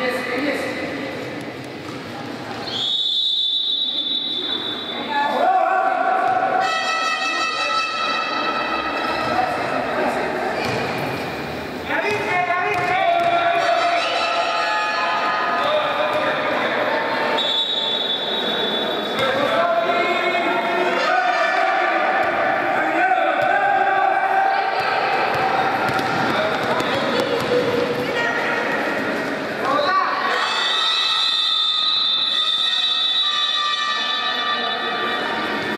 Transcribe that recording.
Yes, yes.